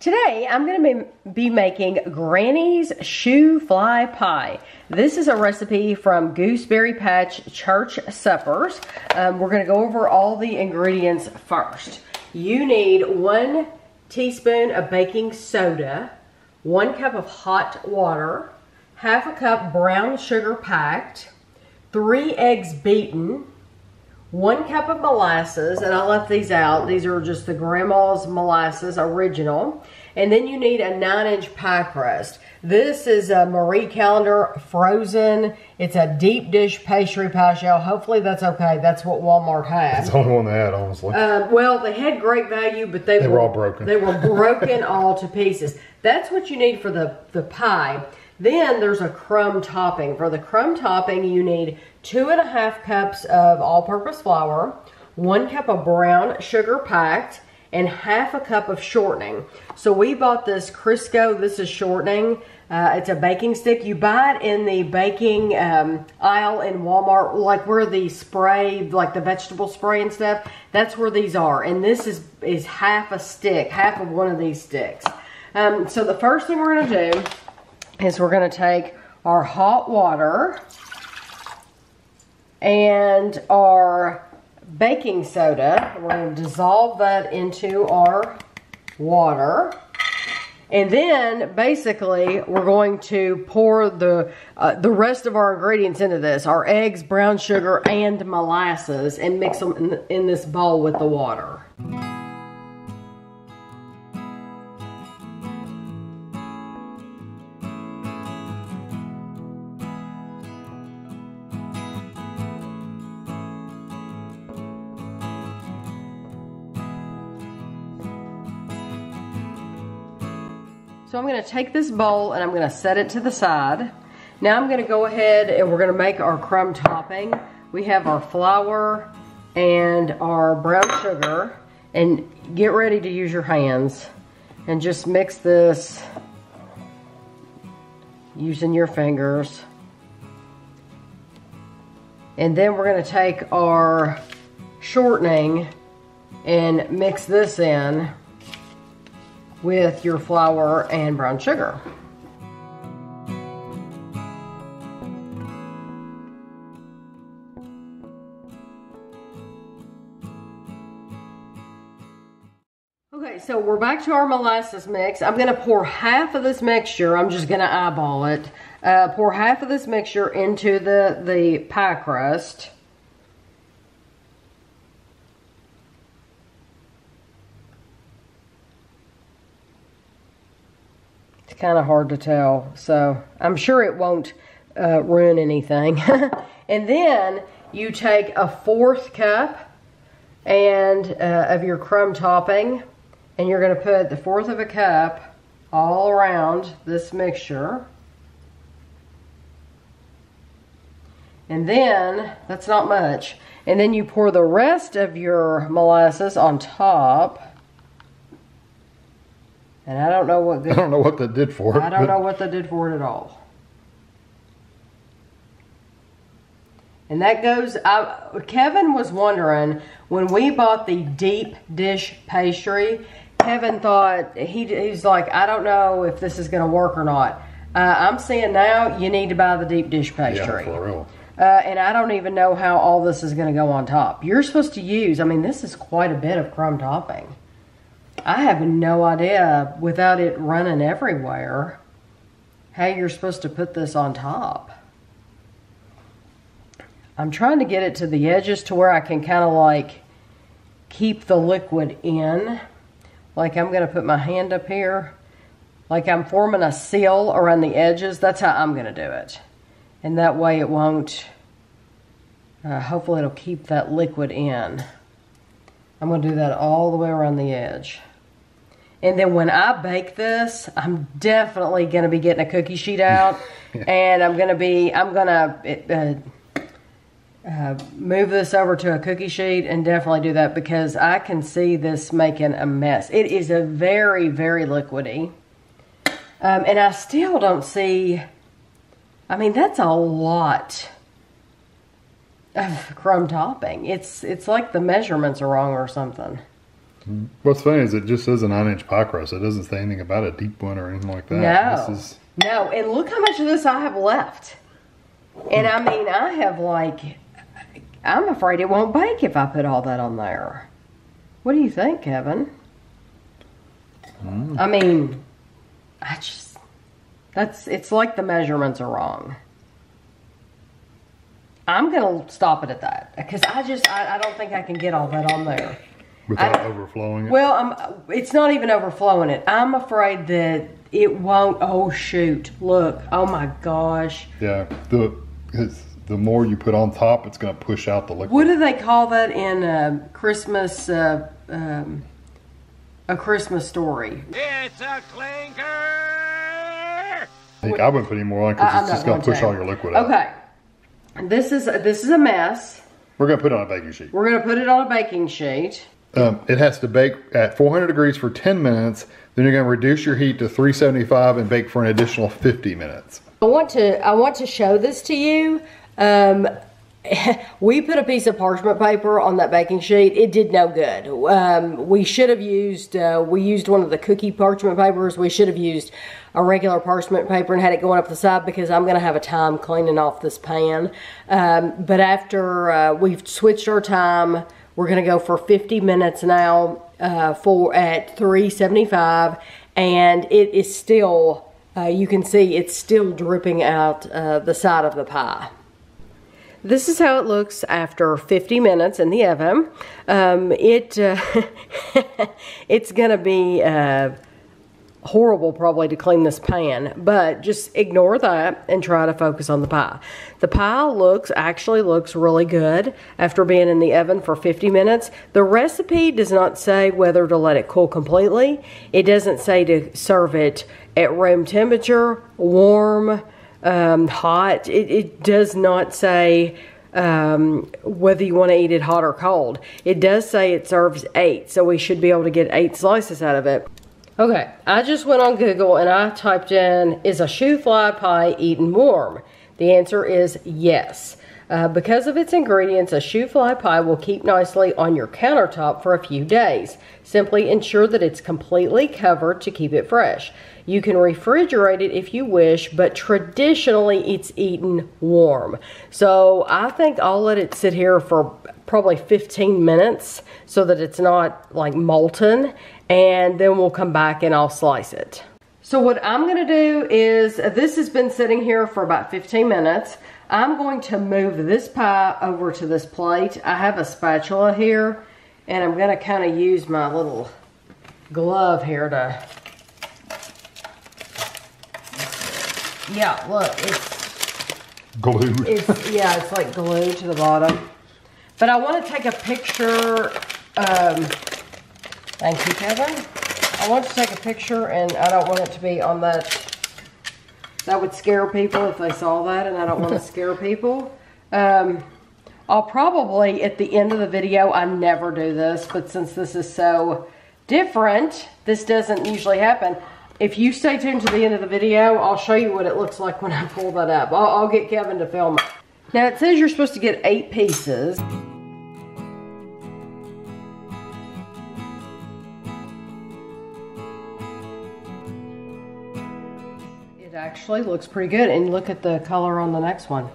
Today, I'm going to be, making Granny's Shoo Fly Pie. This is a recipe from Gooseberry Patch Church Suppers. Um, we're going to go over all the ingredients first. You need one teaspoon of baking soda, one cup of hot water, half a cup brown sugar packed, three eggs beaten, one cup of molasses, and I left these out. These are just the Grandma's Molasses Original. And then you need a nine inch pie crust. This is a Marie Callender frozen. It's a deep dish pastry pie shell. Hopefully that's okay. That's what Walmart has. It's the only one they had, honestly. Um, well, they had great value, but they, They were, were all broken. They were broken all to pieces. That's what you need for the, the pie. Then there's a crumb topping. For the crumb topping, you need two and a half cups of all-purpose flour, one cup of brown sugar packed, and half a cup of shortening. So we bought this Crisco. This is shortening. Uh, it's a baking stick. You buy it in the baking um, aisle in Walmart, like where the spray, like the vegetable spray and stuff. That's where these are. And this is is half a stick, half of one of these sticks. Um, so the first thing we're gonna do is we're gonna take our hot water and our baking soda. We're going to dissolve that into our water. And then basically we're going to pour the uh, the rest of our ingredients into this. Our eggs, brown sugar, and molasses and mix them in, in this bowl with the water. Gonna take this bowl and I'm gonna set it to the side. Now I'm gonna go ahead and we're gonna make our crumb topping. We have our flour and our brown sugar and get ready to use your hands and just mix this using your fingers. And then we're gonna take our shortening and mix this in with your flour and brown sugar. Okay, so we're back to our molasses mix. I'm gonna pour half of this mixture, I'm just gonna eyeball it. Uh, pour half of this mixture into the, the pie crust. Kind of hard to tell. So I'm sure it won't uh, ruin anything. and then you take a fourth cup and uh, of your crumb topping and you're going to put the fourth of a cup all around this mixture. And then, that's not much. And then you pour the rest of your molasses on top. And I don't know what good. I don't know what that did for it. I don't know what they did for it at all. And that goes, I, Kevin was wondering, when we bought the deep dish pastry, Kevin thought, he, he's like, I don't know if this is going to work or not. Uh, I'm saying now, you need to buy the deep dish pastry. Yeah, for real. Uh, and I don't even know how all this is going to go on top. You're supposed to use, I mean, this is quite a bit of crumb topping. I have no idea, without it running everywhere, how you're supposed to put this on top. I'm trying to get it to the edges to where I can kind of like keep the liquid in. Like I'm going to put my hand up here. Like I'm forming a seal around the edges. That's how I'm going to do it. And that way it won't, uh, hopefully it'll keep that liquid in. I'm going to do that all the way around the edge. And then when I bake this, I'm definitely going to be getting a cookie sheet out. and I'm going to be, I'm going to uh, uh, move this over to a cookie sheet and definitely do that because I can see this making a mess. It is a very, very liquidy. Um, and I still don't see, I mean, that's a lot of crumb topping. It's, it's like the measurements are wrong or something. What's funny is it just says a nine inch pie crust. It doesn't say anything about a deep one or anything like that. No. Is No, and look how much of this I have left. And I mean, I have like, I'm afraid it won't bake if I put all that on there. What do you think, Kevin? Hmm. I mean, I just, that's, it's like the measurements are wrong. I'm going to stop it at that because I just, I, I don't think I can get all that on there. Without I- overflowing it. Well, I'm, it's not even overflowing it. I'm afraid that it won't. Oh shoot! Look! Oh my gosh! yeah. The it's, the more you put on top, it's going to push out the liquid. What do they call that in uh, Christmas? Uh, um, a Christmas story. It's a clinker! I think I wouldn't put any more on because it's just going going to push to. all your liquid out. Okay. This is this is a mess. We're going to put it on a baking sheet. We're gonna put it on a baking sheet. Um, it has to bake at 400 degrees for 10 minutes. Then you're going to reduce your heat to 375 and bake for an additional 50 minutes. I want to I want to show this to you. Um, we put a piece of parchment paper on that baking sheet. It did no good. Um, we should have used uh, we used one of the cookie parchment papers. We should have used a regular parchment paper and had it going up the side because I'm going to have a time cleaning off this pan. Um, but after uh, we've switched our time, we're going to go for 50 minutes now uh, for at 375, and it is still. Uh, you can see it's still dripping out uh, the side of the pie. This is how it looks after 50 minutes in the oven. Um, it uh, it's gonna be uh, horrible probably to clean this pan, but just ignore that and try to focus on the pie. The pie looks actually looks really good after being in the oven for 50 minutes. The recipe does not say whether to let it cool completely. It doesn't say to serve it at room temperature, warm, um, hot. It, it does not say um, whether you want to eat it hot or cold. It does say it serves eight, so we should be able to get eight slices out of it. Okay, I just went on Google and I typed in, is a shoo fly pie eaten warm? The answer is yes. Uh, because of its ingredients, a shoo fly pie will keep nicely on your countertop for a few days. Simply ensure that it's completely covered to keep it fresh. You can refrigerate it if you wish, but traditionally it's eaten warm. So I think I'll let it sit here for probably 15 minutes so that it's not like molten, and then we'll come back and I'll slice it. So what I'm gonna do is, this has been sitting here for about 15 minutes. I'm going to move this pie over to this plate. I have a spatula here, and I'm gonna kind of use my little glove here to, yeah, look, it's Glued. it's yeah, it's like glued to the bottom. But I want to take a picture. Um, thank you, Kevin. I want to take a picture, and I don't want it to be on that. That would scare people if they saw that, and I don't want to scare people. Um, I'll probably at the end of the video. I never do this, but since this is so different, this doesn't usually happen. If you stay tuned to the end of the video, I'll show you what it looks like when I pull that up. I'll, I'll get Kevin to film it. Now it says you're supposed to get eight pieces. Actually looks pretty good. And look at the color on the next one.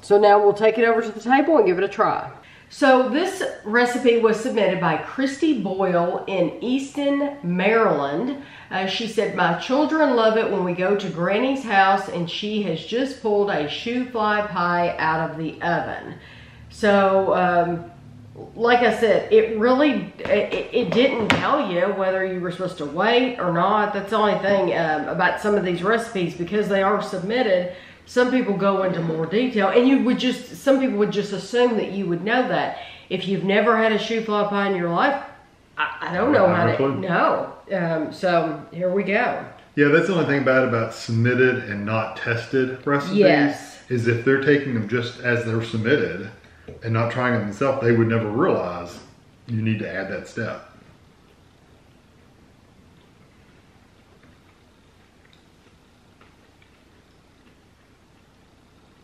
So now we'll take it over to the table and give it a try. So this recipe was submitted by Christy Boyle in Easton, Maryland. Uh, she said, my children love it when we go to Granny's house and she has just pulled a shoo fly pie out of the oven. So, um, like I said, it really, it, it didn't tell you whether you were supposed to wait or not. That's the only thing um, about some of these recipes because they are submitted. Some people go into more detail and you would just, some people would just assume that you would know that. If you've never had a shoo fly pie in your life, I, I don't know how to, Honestly. no. Um, so here we go. Yeah, that's the only thing bad about submitted and not tested recipes. Yes. Is if they're taking them just as they're submitted and not trying it themselves, they would never realize you need to add that step.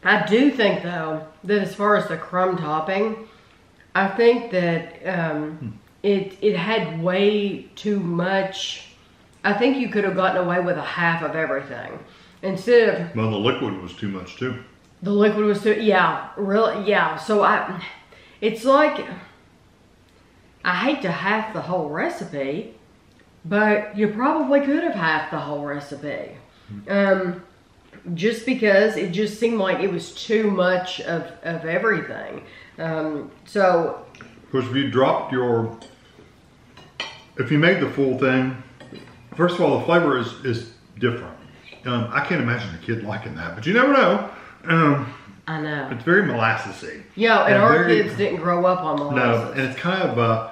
I do think though that as far as the crumb topping, I think that um, it it had way too much. I think you could have gotten away with a half of everything instead of Well, the liquid was too much too. The liquid was too. Yeah, really. Yeah. So I, it's like I hate to half the whole recipe, but you probably could have half the whole recipe. Um, just because it just seemed like it was too much of, of everything. Um, so Of course, if you dropped your, if you made the full thing, first of all, the flavor is is different. Um, I can't imagine a kid liking that, but you never know. Um, I know. it's very molassesy. Yeah, and And our very- kids didn't grow up on molasses. No, and it's kind of uh,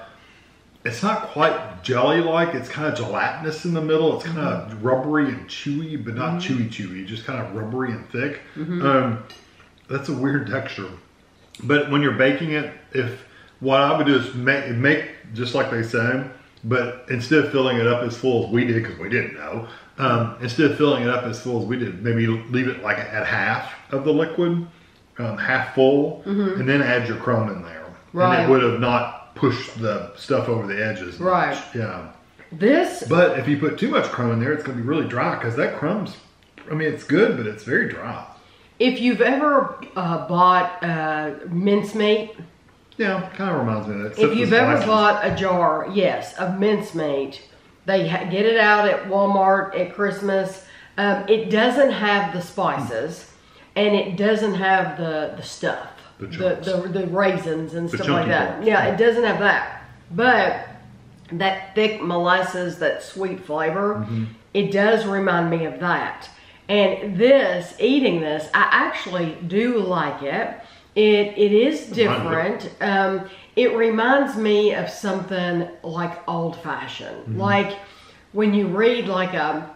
it's not quite jelly-like. It's kind of gelatinous in the middle. It's kind of rubbery and chewy, but not chewy chewy. Just kind of rubbery and thick. Um, that's a weird texture. But when you're baking it, if what I would do is make make just like they say, but instead of filling it up as full as we did, because we didn't know, um, instead of filling it up as full as we did, maybe leave it like at half of the liquid, um, half full, and then add your crumb in there, and it would have not pushed the stuff over the edges. much. Right. Yeah. this But if you put too much crumb in there, it's going to be really dry because that crumb's. I mean, it's good, but it's very dry. If you've ever uh, bought uh, mincemeat, Yeah, kind of reminds me of that. if you've ever bought a jar, yes, of mincemeat, they ha- get it out at Walmart at Christmas. Um, it doesn't have the spices, and it doesn't have the the stuff, The the, the the raisins and The stuff like that. parts. Yeah, it doesn't have that, but that thick molasses, that sweet flavor, Mm-hmm. it does remind me of that. And this, eating this, I actually do like it. It it is different. Um, it reminds me of something like old fashioned, Mm-hmm. like when you read like a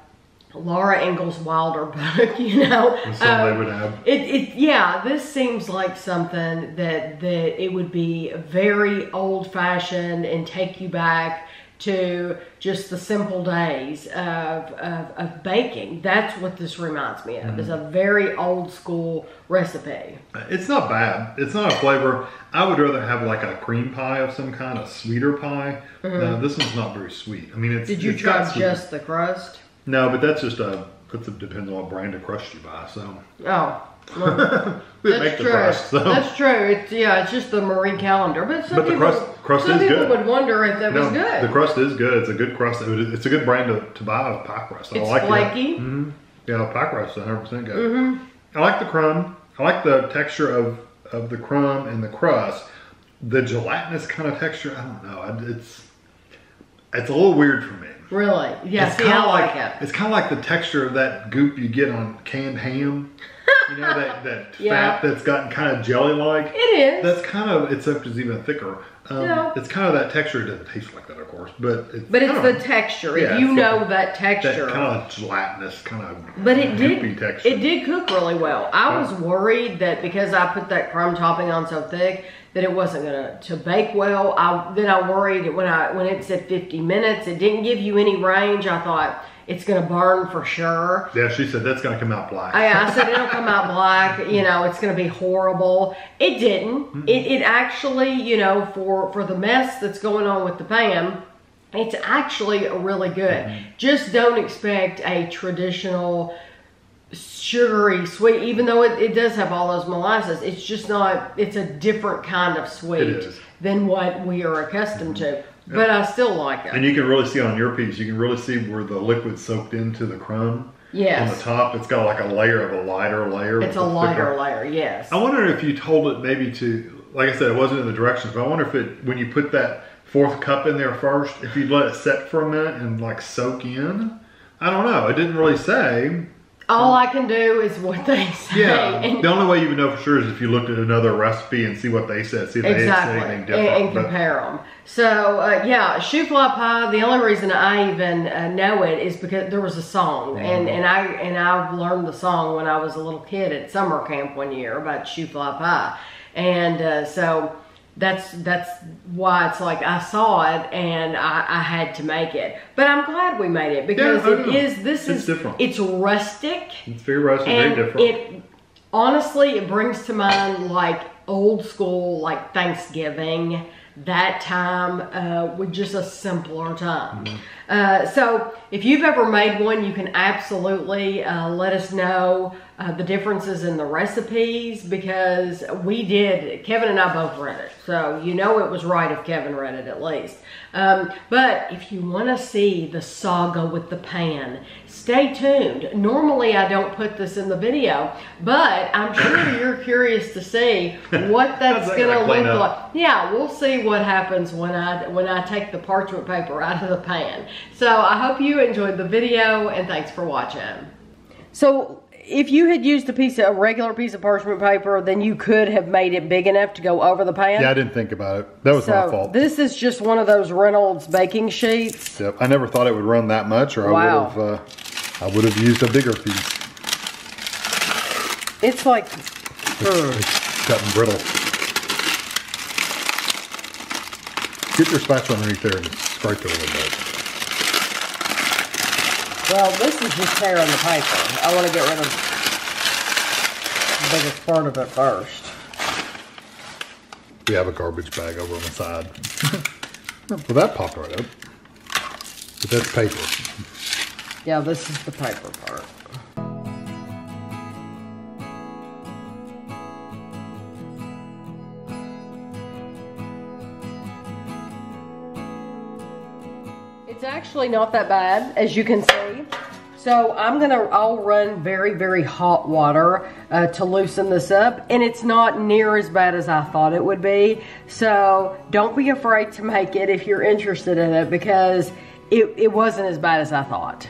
Laura Ingalls Wilder book, you know. Um, they would have. it, it yeah, this seems like something that that it would be very old fashioned and take you back to just the simple days of, of, of baking. That's what this reminds me of. It's a very old school recipe. It's not bad. It's not a flavor. I would rather have like a cream pie of some kind, a sweeter pie. Uh, this one's not very sweet. I mean, it's. Mm-hmm. Did you it's try just the crust? No, but that's just a. A, depends on what brand of crust you buy. So Oh. well, we That's make the true. crust. So. That's true. It's yeah, it's just the Marie Callender. But some But the people, crust- some is people good. would wonder if that was good. The crust is good. It's a good crust. It's a good brand to, to buy of pie crust. I it's like it. flaky. hmm Yeah, pie crust is 100 percent good. I like the crumb. I like the texture of of the crumb and the crust. The gelatinous kind of texture. I don't know. It's it's a little weird for me. Really? Yeah. it's kind I of like like it. it's kind of like the texture of that goop you get on canned ham. you know that that Yeah. fat that's gotten kind of jelly like. It is. That's kind of except it's even thicker. Um, Yeah. It's kind of that texture. It doesn't taste like that, of course, but it's But it's the texture. yeah, if you know like that that texture. kind of gelatinous kind of. but it did texture. it did cook really well. I was worried that because I put that crumb topping on so thick that it wasn't gonna to bake well. I then I worried when I when it said 50 minutes, it didn't give you any range. I thought it's gonna burn for sure. Yeah, she said that's gonna come out black. I, I said it'll come out black. You know, it's going to be horrible. It didn't. Mm-hmm. It, it actually, you know, for for the mess that's going on with the pan, it's actually really good. Mm-hmm. Just don't expect a traditional sugary sweet. Even though it, it does have all those molasses, it's just not. It's a different kind of sweet than what we are accustomed mm-hmm. to. But I still like it. and you can really see on your piece, you can really see where the liquid soaked into the crumb. Yes. On the top, it's got like a layer of a lighter layer. it's a thicker- lighter layer. Yes. I wonder if you told it maybe to, like I said, it wasn't in the directions, but I wonder if it, when you put that fourth cup in there first, if you'd let it set for a minute and like soak in. I don't know. It didn't really say. All I can do is what they say. Yeah. and- the only way you would know for sure is if you looked at another recipe and see what they said, see if they had said Exactly, anything and, different. and But- compare them. So uh, yeah, shoo fly pie. The only reason I even uh, know it is because there was a song, Mm-hmm. and and I and I learned the song when I was a little kid at summer camp one year about shoo fly pie, and uh, so that's that's why it's like I saw it and I, I had to make it. But I'm glad we made it because I it is this It's is different. It's rustic it's very rustic, very different. it honestly it brings to mind like old school like thanksgiving that time uh, with just a simpler time. Uh, so if you've ever made one, you can absolutely uh, let us know uh, the differences in the recipes because we did, Kevin and I both read it. So you know it was right if Kevin read it at least. Um, but if you want to see the saga with the pan, stay tuned. Normally I don't put this in the video, but I'm sure you're curious to see what that's How's going to look up? like. Yeah, we'll see what happens when I when I take the parchment paper out of the pan. So I hope you enjoyed the video and thanks for watching. So if you had used a piece of a regular piece of parchment paper, then you could have made it big enough to go over the pan. Yeah, I didn't think about it. That was so my fault. this is just one of those Reynolds baking sheets. Yep. I never thought it would run that much, or Wow. I would have. Uh, I would have used a bigger piece. It's like It's gotten brittle. Get your spatula underneath there and scrape it a little bit. Well, this is just tearing the paper. I want to get rid of the biggest part of it first. We have a garbage bag over on the side. well, that popped right up. But that's paper. Yeah, this is the paper part. It's actually not that bad, as you can see. So I'm gonna, I'll run very, very hot water uh, to loosen this up. And it's not near as bad as I thought it would be. So don't be afraid to make it if you're interested in it because it, it wasn't as bad as I thought.